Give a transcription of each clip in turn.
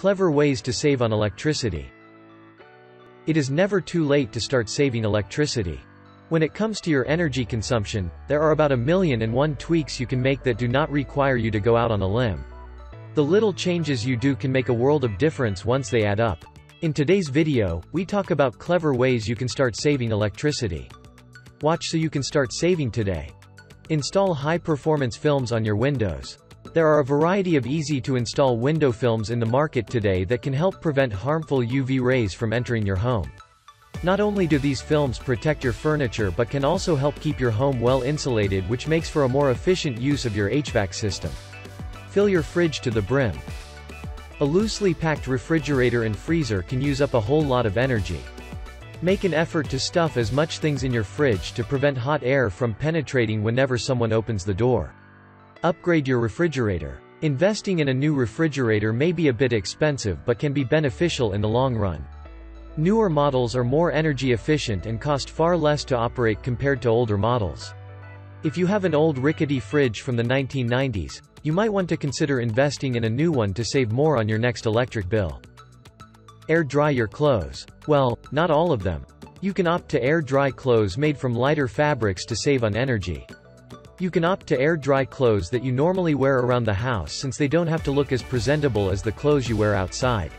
Clever ways to save on electricity. It is never too late to start saving electricity. When it comes to your energy consumption, there are about a million and one tweaks you can make that do not require you to go out on a limb. The little changes you do can make a world of difference once they add up. In today's video, we talk about clever ways you can start saving electricity. Watch so you can start saving today. Install high-performance films on your windows. There are a variety of easy-to-install window films in the market today that can help prevent harmful UV rays from entering your home. Not only do these films protect your furniture but can also help keep your home well insulated which makes for a more efficient use of your HVAC system. Fill your fridge to the brim. A loosely packed refrigerator and freezer can use up a whole lot of energy. Make an effort to stuff as much things in your fridge to prevent hot air from penetrating whenever someone opens the door. Upgrade your refrigerator. Investing in a new refrigerator may be a bit expensive but can be beneficial in the long run. Newer models are more energy efficient and cost far less to operate compared to older models. If you have an old rickety fridge from the 1990s, you might want to consider investing in a new one to save more on your next electric bill. Air dry your clothes. Well, not all of them. You can opt to air dry clothes made from lighter fabrics to save on energy. You can opt to air dry clothes that you normally wear around the house since they don't have to look as presentable as the clothes you wear outside.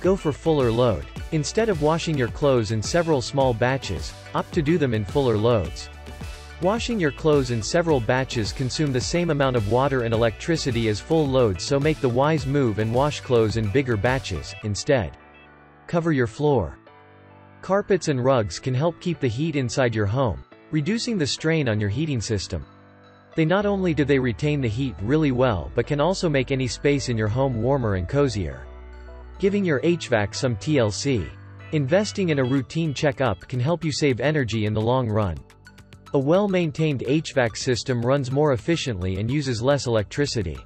Go for fuller load. Instead of washing your clothes in several small batches, opt to do them in fuller loads. Washing your clothes in several batches consume the same amount of water and electricity as full loads so make the wise move and wash clothes in bigger batches, instead. Cover your floor. Carpets and rugs can help keep the heat inside your home, reducing the strain on your heating system. They not only do they retain the heat really well but can also make any space in your home warmer and cozier. Giving your HVAC some TLC. Investing in a routine checkup can help you save energy in the long run. A well-maintained HVAC system runs more efficiently and uses less electricity.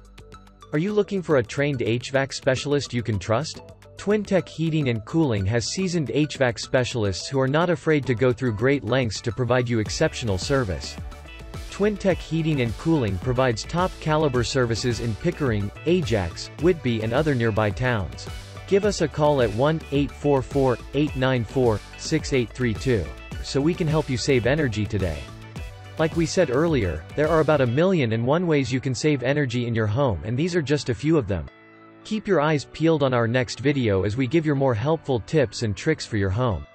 Are you looking for a trained HVAC specialist you can trust? Twintech Heating and Cooling has seasoned HVAC specialists who are not afraid to go through great lengths to provide you exceptional service. Twintech Heating and Cooling provides top-caliber services in Pickering, Ajax, Whitby and other nearby towns. Give us a call at 1-844-894-6832 so we can help you save energy today. Like we said earlier, there are about a million and one ways you can save energy in your home and these are just a few of them. Keep your eyes peeled on our next video as we give you more helpful tips and tricks for your home.